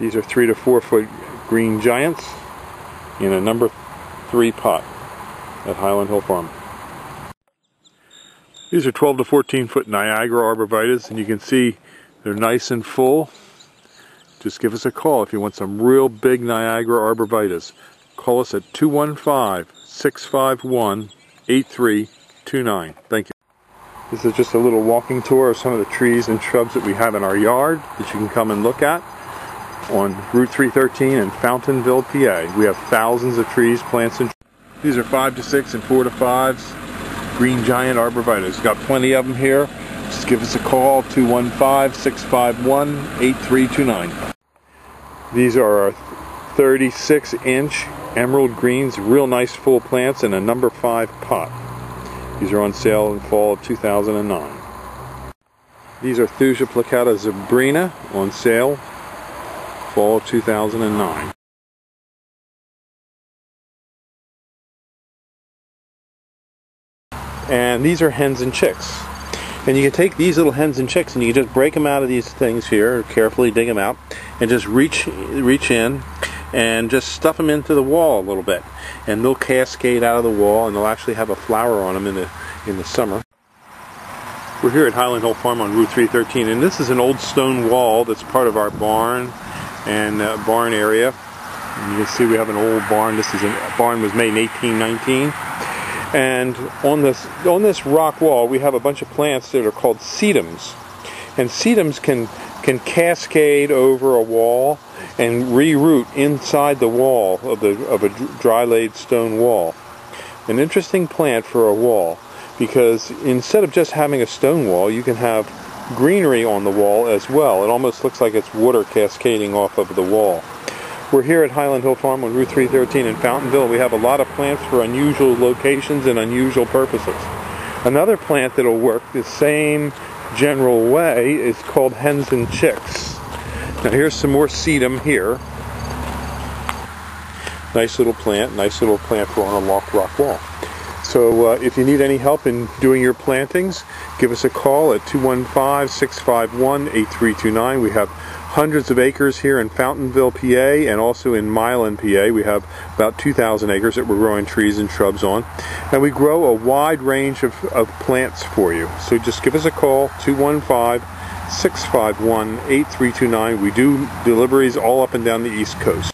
These are three to four foot green giants in a number three pot at Highland Hill Farm. These are 12 to 14 foot Niagara arborvitaes and you can see they're nice and full. Just give us a call if you want some real big Niagara arborvitaes. Call us at 215-651-8329. Thank you. This is just a little walking tour of some of the trees and shrubs that we have in our yard that you can come and look at on Route 313 in Fountainville, PA. We have thousands of trees, plants, and these are 5 to 6 and 4 to 5s, green giant arborvitaes. Got plenty of them here. Just give us a call, 215-651-8329. These are our 36 inch emerald greens, real nice full plants in a number 5 pot. These are on sale in fall of 2009. These are Thuja plicata zebrina on sale fall of 2009. And these are hens and chicks. And you can take these little hens and chicks and you can just break them out of these things here, carefully dig them out, and just reach reach in and just stuff them into the wall a little bit. And they'll cascade out of the wall and they'll actually have a flower on them in the, in the summer. We're here at Highland Hill Farm on Route 313 and this is an old stone wall that's part of our barn and uh, barn area. And you can see we have an old barn. This is a barn was made in 1819. And on this on this rock wall, we have a bunch of plants that are called sedums. And sedums can can cascade over a wall and reroot inside the wall of the of a dry laid stone wall. An interesting plant for a wall because instead of just having a stone wall, you can have greenery on the wall as well. It almost looks like it's water cascading off of the wall. We're here at Highland Hill Farm on Route 313 in Fountainville. We have a lot of plants for unusual locations and unusual purposes. Another plant that'll work the same general way is called hens and chicks. Now here's some more sedum here. Nice little plant, nice little plant for on a locked rock wall. So uh, if you need any help in doing your plantings, give us a call at 215-651-8329. We have hundreds of acres here in Fountainville, PA, and also in Milan, PA. We have about 2,000 acres that we're growing trees and shrubs on. And we grow a wide range of, of plants for you. So just give us a call, 215 651 8329. We do deliveries all up and down the East Coast.